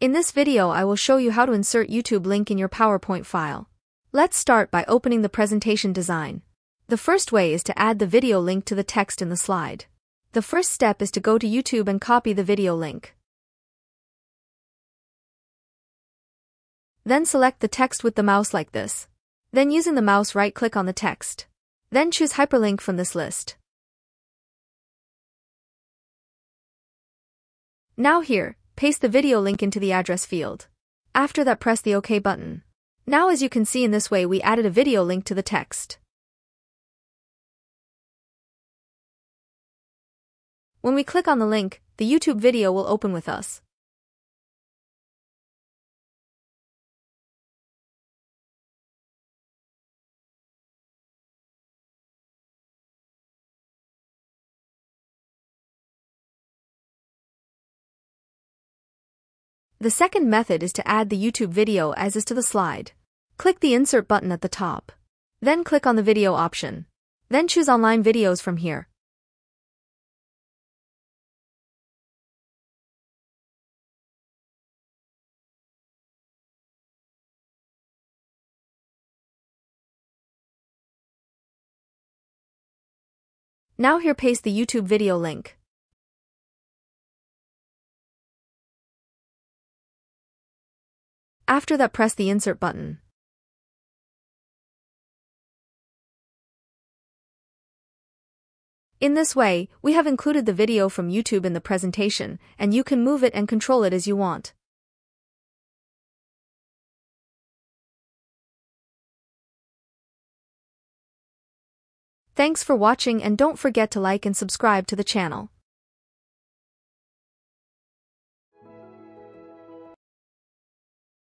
In this video I will show you how to insert YouTube link in your PowerPoint file. Let's start by opening the presentation design. The first way is to add the video link to the text in the slide. The first step is to go to YouTube and copy the video link. Then select the text with the mouse like this. Then using the mouse right-click on the text. Then choose Hyperlink from this list. Now here, paste the video link into the address field. After that press the OK button. Now as you can see in this way we added a video link to the text. When we click on the link, the YouTube video will open with us. The second method is to add the YouTube video as is to the slide. Click the Insert button at the top. Then click on the Video option. Then choose Online Videos from here. Now here paste the YouTube video link. After that press the insert button. In this way, we have included the video from YouTube in the presentation, and you can move it and control it as you want. Thanks for watching and don't forget to like and subscribe to the channel.